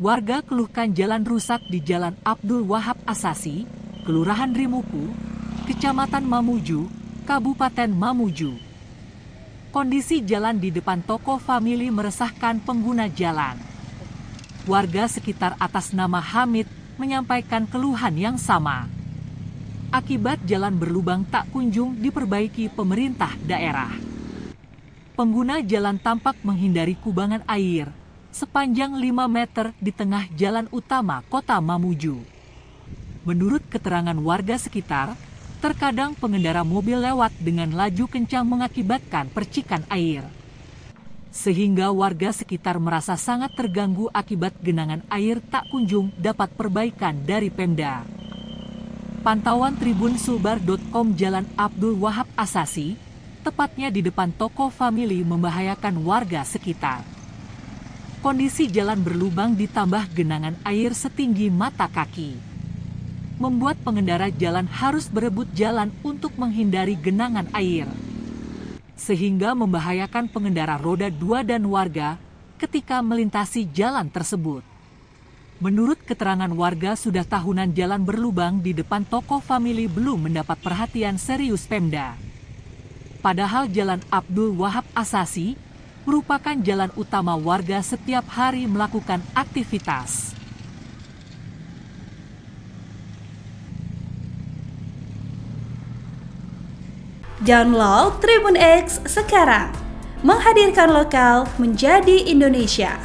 Warga keluhkan jalan rusak di Jalan Abdul Wahab Asasi, Kelurahan Rimuku, Kecamatan Mamuju, Kabupaten Mamuju. Kondisi jalan di depan toko famili meresahkan pengguna jalan. Warga sekitar atas nama Hamid menyampaikan keluhan yang sama. Akibat jalan berlubang tak kunjung diperbaiki pemerintah daerah. Pengguna jalan tampak menghindari kubangan air sepanjang 5 meter di tengah jalan utama kota Mamuju. Menurut keterangan warga sekitar, terkadang pengendara mobil lewat dengan laju kencang mengakibatkan percikan air. Sehingga warga sekitar merasa sangat terganggu akibat genangan air tak kunjung dapat perbaikan dari Pemda. Pantauan Tribun Sulbar.com Jalan Abdul Wahab Asasi, tepatnya di depan toko famili membahayakan warga sekitar. Kondisi jalan berlubang ditambah genangan air setinggi mata kaki. Membuat pengendara jalan harus berebut jalan untuk menghindari genangan air. Sehingga membahayakan pengendara roda dua dan warga ketika melintasi jalan tersebut. Menurut keterangan warga sudah tahunan jalan berlubang di depan toko famili belum mendapat perhatian serius Pemda. Padahal jalan Abdul Wahab Asasi merupakan jalan utama warga setiap hari melakukan aktivitas. Download Tribun X sekarang, menghadirkan lokal menjadi Indonesia.